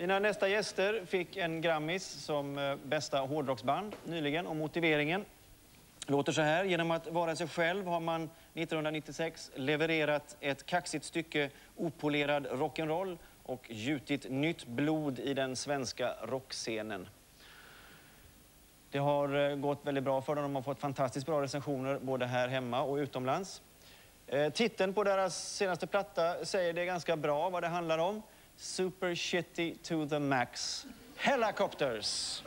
Mina nästa gäster fick en Grammis som eh, bästa hårdrocksband nyligen och motiveringen låter så här. Genom att vara sig själv har man 1996 levererat ett kaxigt stycke opolerad rock'n'roll och gjutit nytt blod i den svenska rockscenen. Det har eh, gått väldigt bra för dem. De har fått fantastiskt bra recensioner både här hemma och utomlands. Eh, titeln på deras senaste platta säger det ganska bra vad det handlar om. Super Shitty to the Max. Helicopters!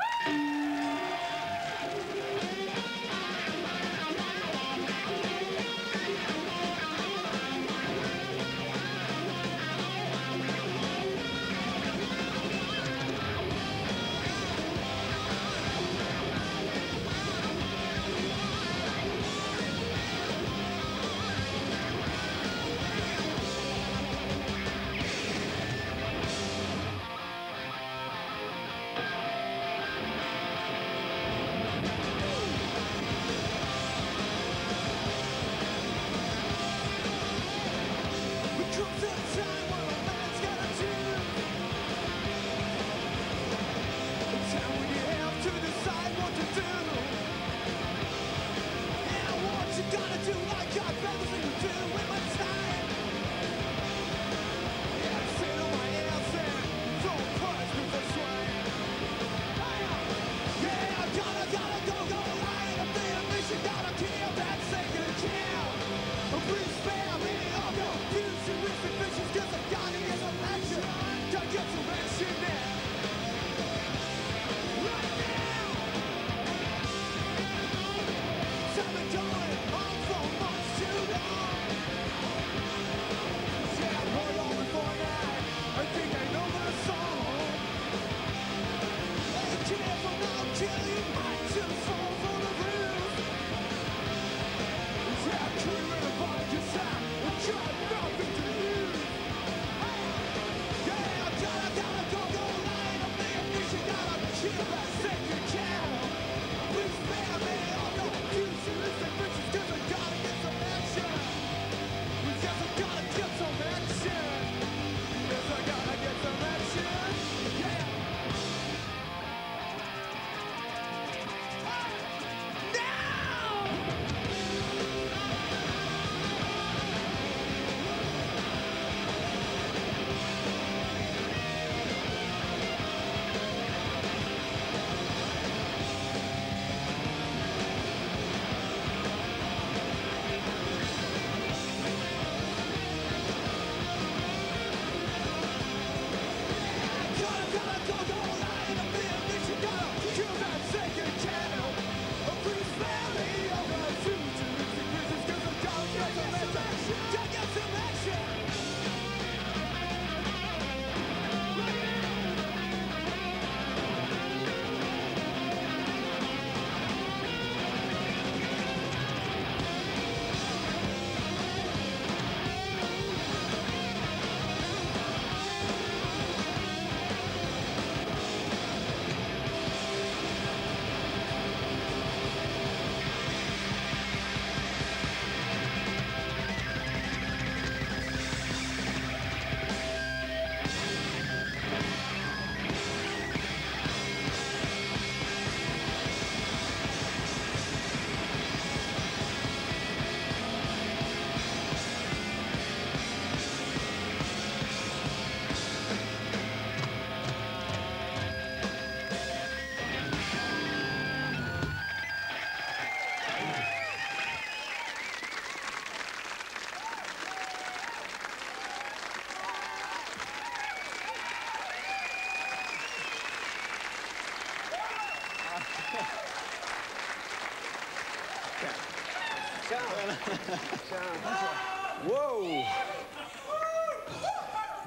Wow!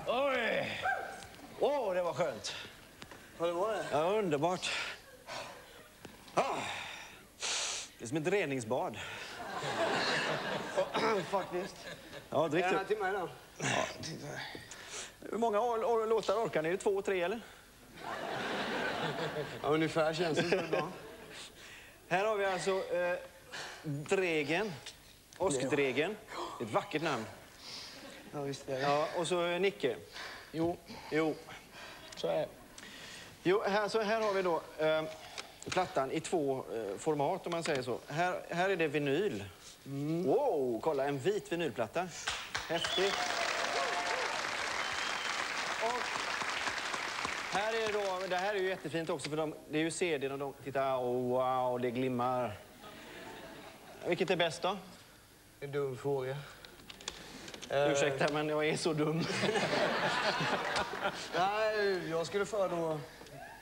Oj! Åh, det var skönt. Hur var det? Ja, underbart. Ah. Det är som ett reningsbad. Faktiskt. Ja, drick upp. till mig då. Hur många or- or- låtar orkar ni? Två, tre eller? Ja, ungefär känns det som. Här har vi alltså eh, Dregen. Åskdregen. Ett vackert namn. Ja, visst är det. Ja, och så Nicke. Jo. Jo. Så är det. Jo, här, så här har vi då eh, plattan i två eh, format om man säger så. Här, här är det vinyl. Wow, kolla en vit vinylplatta. Häftigt. Här är då, det här är ju jättefint också för de, det är ju CD och de, titta, oh, wow, det glimmar. Vilket är bäst då? En dum fråga. Ursäkta, men jag är så dum. Nej, jag skulle föredra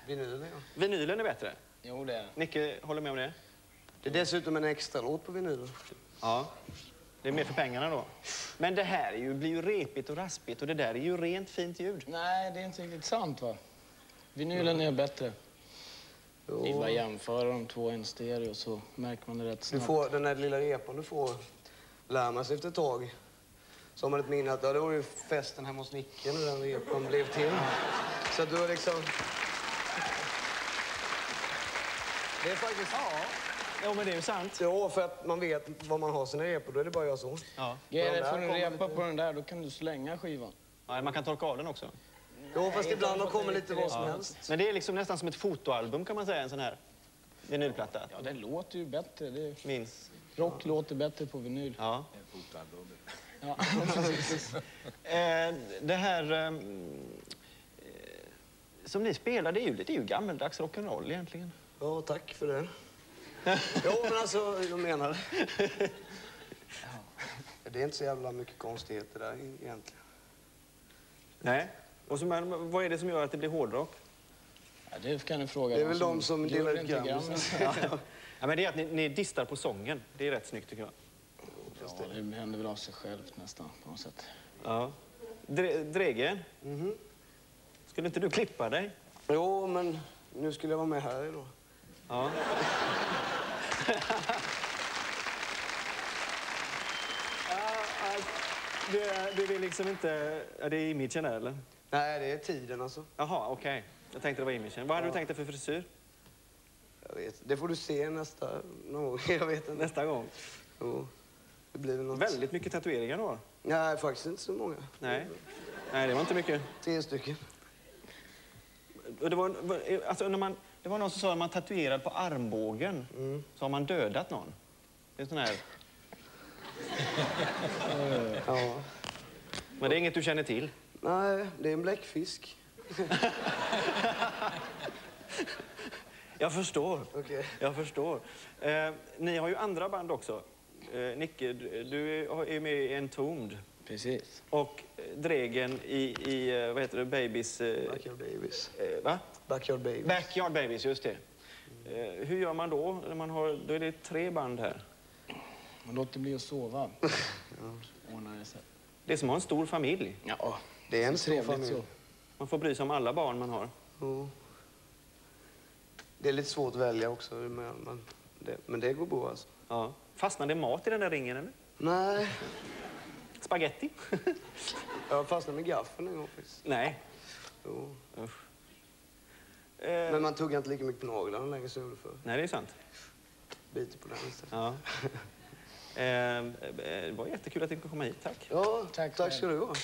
vinylen. Ja. Vinylen är bättre. Jo, det är. Nicke håller med om det? Det är dessutom en extra låt på vinylen. Ja. Det är mer för pengarna då. Men det här är ju, blir ju repigt och raspigt och det där är ju rent fint ljud. Nej, det är inte riktigt sant va? Vinylen är bättre. Det är bara jämföra de två i en stereo så märker man det rätt Du snabbt. får, den där lilla repan du får lär man sig efter ett tag. Så har man ett minne att ja, det var ju festen hemma hos Nicke när den repan blev till. Så att du har liksom... Det är faktiskt... Ja. Jo, men det är ju sant. Ja, för att man vet var man har sina repor. Då är det bara jag så. Ja. Där får du repa lite- på den där, då kan du slänga skivan. ja. Man kan torka av den också. Jo, fast ibland har kommer lite vad som Ja. helst. Men det är liksom nästan som ett fotoalbum kan man säga, en sån här vinylplatta. Ja, det låter ju bättre. Det är... Rock låter bättre på vinyl. Ja. Ja. Eh, det här ehm, eh, som ni spelar, det är ju, det är ju gammeldags rock'n'roll egentligen. Ja, tack för det. Jo, men alltså, jag menar det. Det är inte så jävla mycket konstigheter där egentligen. Nej. Och så, men, vad är det som gör att det blir hårdrock? Ja, det kan du fråga Det är väl de som gör delar ut inte Grammis. Grammis. Ja. ja, men det är att ni, ni distar på sången. Det är rätt snyggt tycker jag. Ja, det händer väl av sig självt nästan på något sätt. Ja. Dre, Drege, skulle inte du klippa dig? Jo, men nu skulle jag vara med här idag. Ja. det, det är liksom inte... Ja, det är imagen eller? Nej, det är tiden alltså. Jaha, okej. Jag tänkte det var imagen. Vad hade du tänkt dig för frisyr Jag vet. Det får du se nästa någon. Jag vet inte. nästa gång? Jo. Det blir något. Väldigt mycket tatueringar då? Nej, faktiskt inte så många. Nej. Nej, det var inte mycket. Tre stycken. Det, var, alltså, när man, det var någon som sa att man tatuerad på armbågen så har man dödat någon. Det är sån här... Ja. Men det är inget du känner till? Nej, det är en bläckfisk. Jag förstår. Okej. Jag förstår. Eh, ni har ju andra band också. Eh, Nicke, du, är med i Entombed. Precis. Och eh, Dregen i, i eh, vad heter det, Babies... Eh, Backyard Babies. eh, va? Backyard Babies. Backyard Babies, just det. Eh, hur gör man då? När man har, då är det tre band här. Man låter bli att sova. Ordnar det sig. Det är som att ha en stor familj. Ja, Det är en stor familj. så. Man får bry sig om alla barn man har. Jo. Det är lite svårt att välja också, men, men, det, men det går bra alltså. Ja. Fastnar det mat i den där ringen, eller? Nej, Spaghetti? jag fastnade med gaffeln en gång faktiskt. Nej. Jo. Usch. Eh, Men man tuggar inte lika mycket på naglarna längre som jag gjorde förr. Nej, det är sant. Biter på den istället. Ja. Eh, eh, det var jättekul att du kunde komma hit. Tack. Ja, Tack tack ska du ha.